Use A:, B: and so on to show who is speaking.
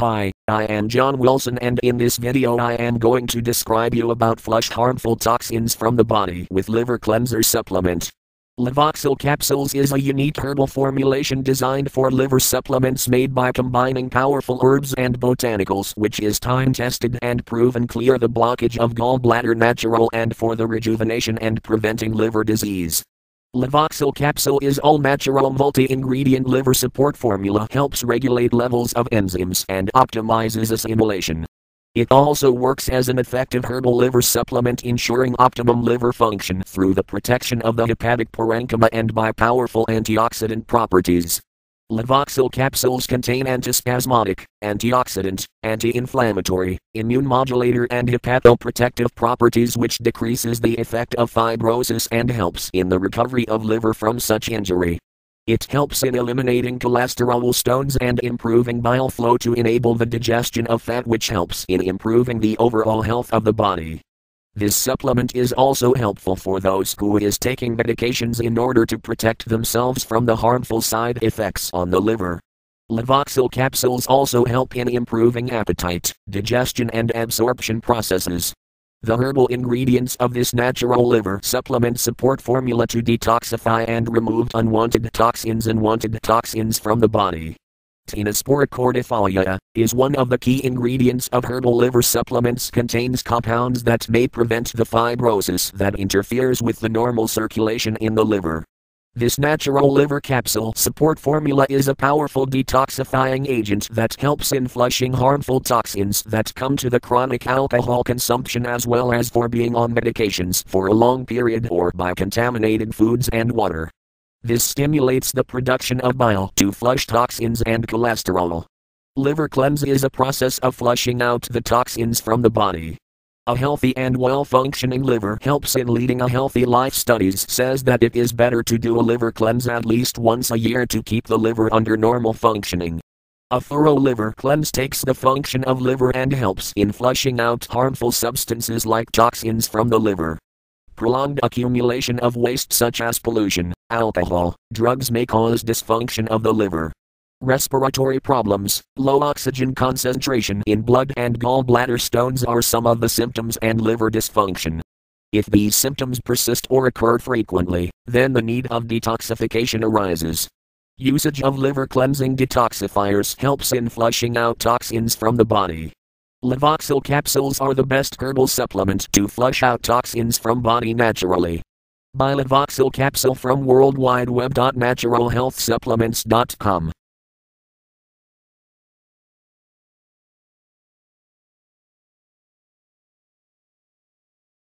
A: Hi, I am John Wilson and in this video I am going to describe you about flush harmful toxins from the body with liver cleanser supplement. Livoxil capsules is a unique herbal formulation designed for liver supplements made by combining powerful herbs and botanicals which is time tested and proven clear the blockage of gallbladder natural and for the rejuvenation and preventing liver disease. Livoxil capsule is all natural multi-ingredient liver support formula helps regulate levels of enzymes and optimizes assimilation. It also works as an effective herbal liver supplement ensuring optimum liver function through the protection of the hepatic parenchyma and by powerful antioxidant properties. Livoxil capsules contain antispasmodic, antioxidant, anti-inflammatory, immune modulator and hepatoprotective properties which decreases the effect of fibrosis and helps in the recovery of liver from such injury. It helps in eliminating cholesterol stones and improving bile flow to enable the digestion of fat which helps in improving the overall health of the body. This supplement is also helpful for those who is taking medications in order to protect themselves from the harmful side effects on the liver. Livoxil capsules also help in improving appetite, digestion and absorption processes. The herbal ingredients of this natural liver supplement support formula to detoxify and remove unwanted toxins and wanted toxins from the body. Tinospora cordifolia is one of the key ingredients of herbal liver supplements contains compounds that may prevent the fibrosis that interferes with the normal circulation in the liver. This natural liver capsule support formula is a powerful detoxifying agent that helps in flushing harmful toxins that come to the chronic alcohol consumption as well as for being on medications for a long period or by contaminated foods and water. This stimulates the production of bile to flush toxins and cholesterol. Liver cleanse is a process of flushing out the toxins from the body. A healthy and well functioning liver helps in leading a healthy life. Studies says that it is better to do a liver cleanse at least once a year to keep the liver under normal functioning. A thorough liver cleanse takes the function of liver and helps in flushing out harmful substances like toxins from the liver. Prolonged accumulation of waste such as pollution, alcohol, drugs may cause dysfunction of the liver. Respiratory problems, low oxygen concentration in blood and gallbladder stones are some of the symptoms and liver dysfunction. If these symptoms persist or occur frequently, then the need of detoxification arises. Usage of liver cleansing detoxifiers helps in flushing out toxins from the body. Livoxil capsules are the best herbal supplement to flush out toxins from body naturally. Buy Livoxil capsule from worldwideweb.naturalhealthsupplements.com.